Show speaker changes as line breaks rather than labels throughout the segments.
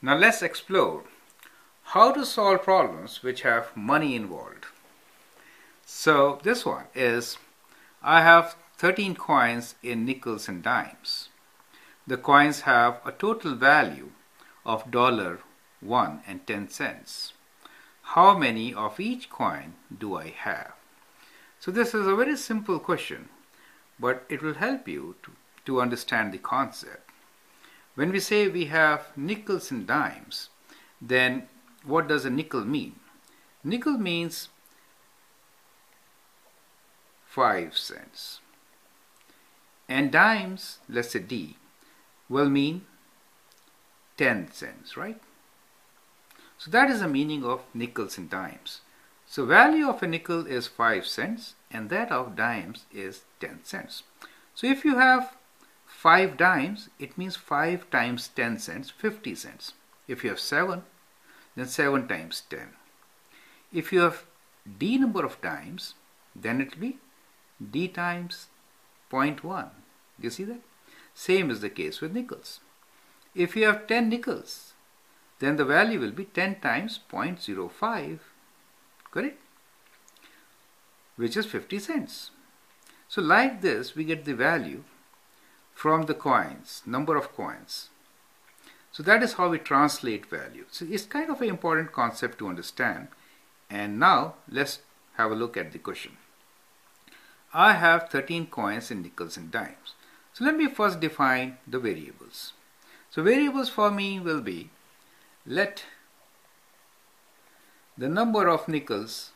Now let's explore how to solve problems which have money involved. So this one is I have 13 coins in nickels and dimes. The coins have a total value of dollar 1 and 10 cents. How many of each coin do I have? So this is a very simple question, but it will help you to, to understand the concept. When we say we have nickels and dimes, then what does a nickel mean? Nickel means 5 cents. And dimes, let's say D, will mean 10 cents, right? So that is the meaning of nickels and dimes. So value of a nickel is 5 cents and that of dimes is 10 cents. So if you have 5 dimes, it means 5 times 10 cents, 50 cents. If you have 7, then 7 times 10. If you have d number of dimes, then it will be d times 0.1. You see that? Same is the case with nickels. If you have 10 nickels, then the value will be 10 times 0.05, correct? Which is 50 cents. So like this, we get the value from the coins, number of coins. So that is how we translate value. So it's kind of an important concept to understand. And now let's have a look at the question. I have 13 coins in nickels and dimes. So let me first define the variables. So variables for me will be let the number of nickels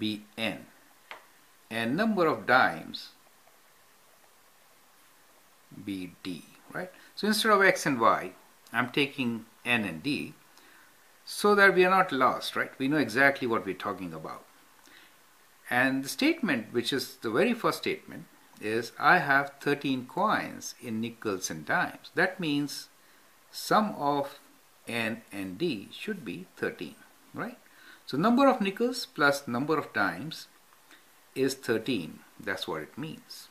be n and number of dimes be d, right? So instead of x and y, I'm taking n and d so that we are not lost, right? We know exactly what we're talking about. And the statement, which is the very first statement, is I have 13 coins in nickels and dimes. That means sum of n and d should be 13, right? So number of nickels plus number of dimes is 13. That's what it means.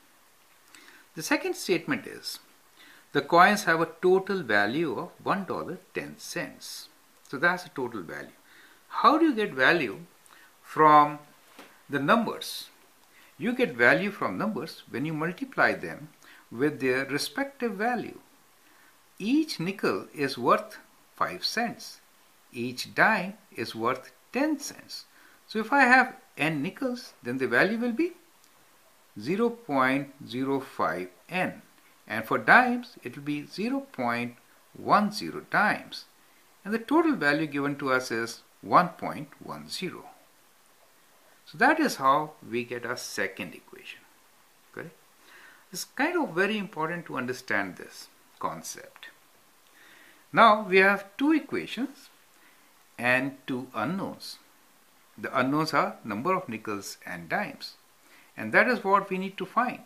The second statement is the coins have a total value of $1.10. So that's the total value. How do you get value from the numbers? You get value from numbers when you multiply them with their respective value. Each nickel is worth 5 cents. Each dime is worth 10 cents. So if I have n nickels, then the value will be 0.05 n. And for dimes, it will be 0.10 dimes. And the total value given to us is 1.10. So that is how we get our second equation. Correct? It's kind of very important to understand this concept. Now we have two equations and two unknowns. The unknowns are number of nickels and dimes. And that is what we need to find.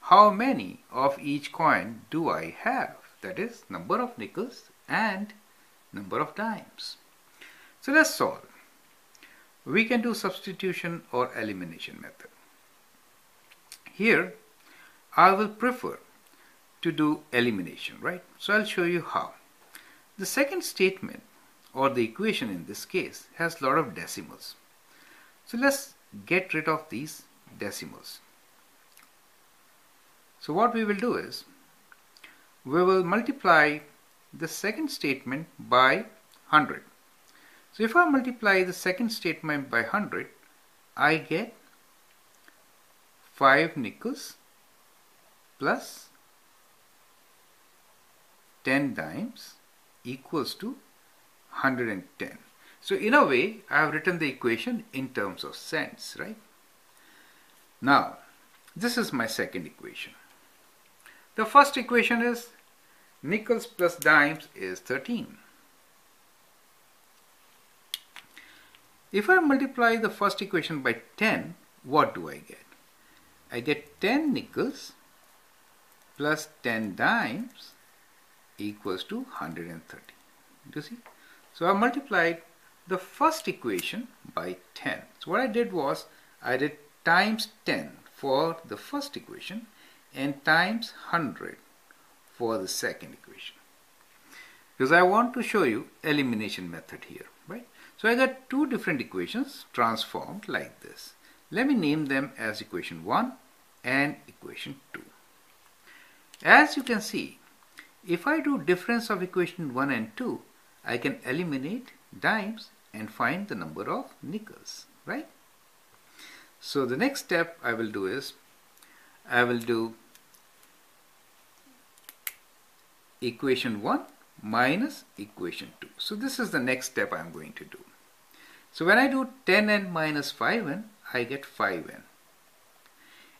How many of each coin do I have? That is number of nickels and number of dimes. So let's solve. We can do substitution or elimination method. Here I will prefer to do elimination, right? So I'll show you how. The second statement or the equation in this case has a lot of decimals. So let's get rid of these decimals. So what we will do is we will multiply the second statement by 100. So if I multiply the second statement by 100, I get 5 nickels plus 10 dimes equals to 110. So in a way, I have written the equation in terms of cents, right? Now, this is my second equation. The first equation is nickels plus dimes is 13. If I multiply the first equation by 10, what do I get? I get 10 nickels plus 10 dimes equals to 130. Do you see? So I multiplied the first equation by 10. So what I did was I did times 10 for the first equation and times 100 for the second equation. Because I want to show you elimination method here, right? So I got two different equations transformed like this. Let me name them as equation 1 and equation 2. As you can see, if I do difference of equation 1 and 2, I can eliminate dimes and find the number of nickels, right? So the next step I will do is, I will do equation 1 minus equation 2. So this is the next step I'm going to do. So when I do 10n minus 5n, I get 5n.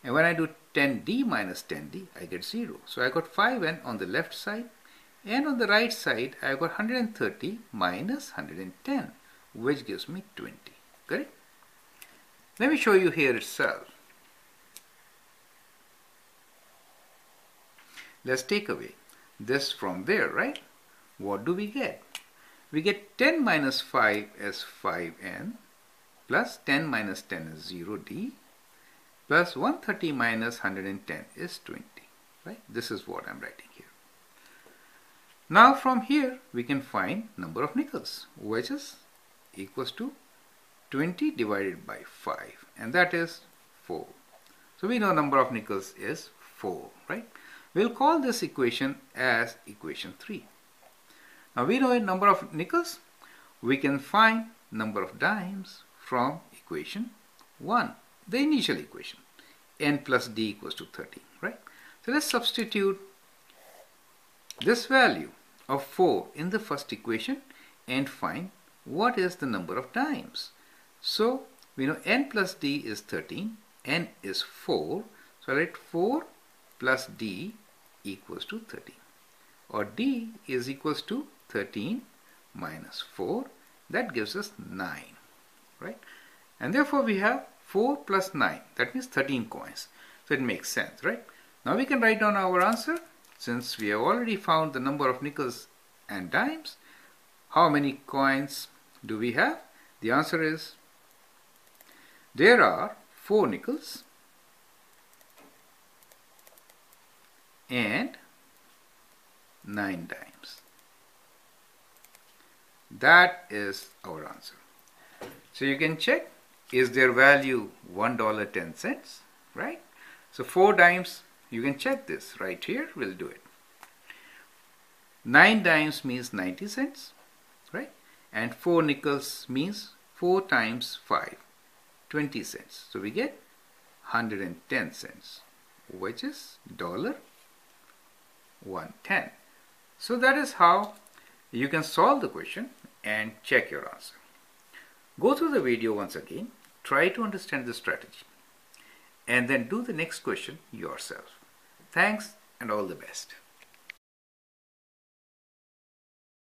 And when I do 10d minus 10d, I get 0. So I got 5n on the left side and on the right side I got 130 minus 110 which gives me 20. Correct? Let me show you here itself. Let's take away this from there, right? What do we get? We get 10 minus 5 as 5n plus 10 minus 10 is 0d plus 130 minus 110 is 20. Right? This is what I'm writing here. Now from here we can find number of nickels which is equals to 20 divided by 5 and that is 4. So we know number of nickels is 4, right? We'll call this equation as equation 3. Now we know a number of nickels. We can find number of dimes from equation 1, the initial equation. n plus d equals to 30, right? So let's substitute this value of 4 in the first equation and find what is the number of times. So we know n plus d is 13, n is 4, so I write 4 plus d equals to 13 or d is equals to 13 minus 4 that gives us 9 right? And therefore we have 4 plus 9 that means 13 coins. So it makes sense right? Now we can write down our answer since we have already found the number of nickels and dimes how many coins do we have the answer is there are 4 nickels and 9 dimes. That is our answer. So you can check is their value $1.10, right? So 4 dimes, you can check this right here, we'll do it. 9 dimes means 90 cents, right? And 4 nickels means 4 times 5, 20 cents. So we get 110 cents, which is dollar 110. So that is how you can solve the question and check your answer. Go through the video once again, try to understand the strategy, and then do the next question yourself. Thanks and all the best.